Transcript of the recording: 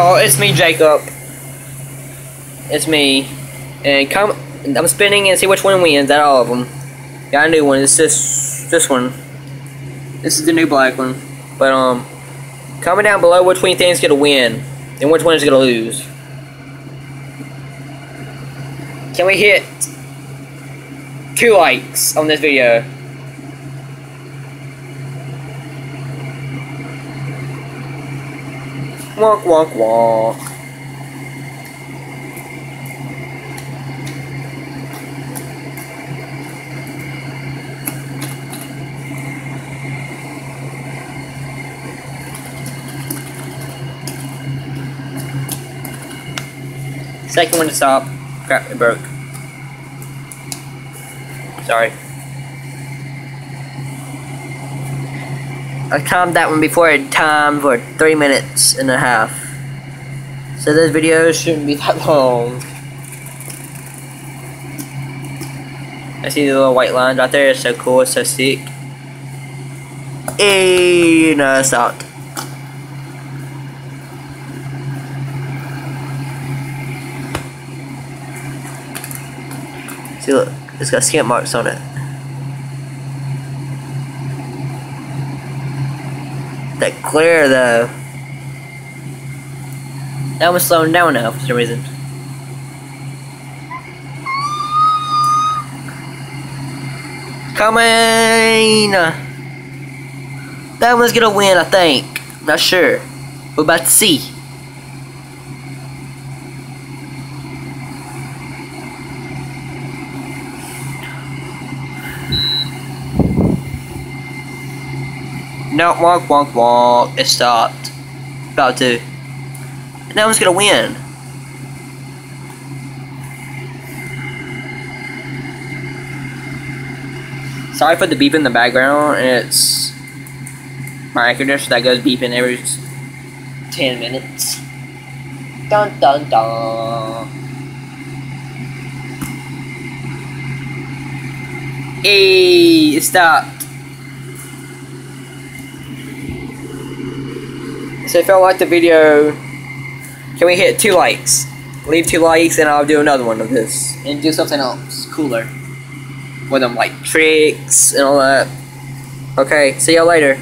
Oh, it's me, Jacob. It's me. And come, I'm spinning and see which one wins of all of them. Got a new one. It's this, this one. This is the new black one. But, um, comment down below which one you think is to win. And which one is to lose. Can we hit two likes on this video? Walk, walk, walk. Second one to stop. Crap, it broke. Sorry. I timed that one before I timed for three minutes and a half. So those videos shouldn't be that long. I see the little white lines right there, it's so cool, it's so sick. Hey, no, it stopped. See look, it's got skimp marks on it. That clear though. That was slowing down now for some reason. Coming! That one's gonna win, I think. Not sure. We're about to see. No, walk, walk, walk. It stopped. About to. That one's gonna win. Sorry for the beep in the background. It's my air conditioner that goes beeping every 10 minutes. Dun dun dun. Hey, it So if y'all like the video, can we hit two likes? Leave two likes and I'll do another one of this. And do something else cooler. With them like tricks and all that. Okay, see y'all later.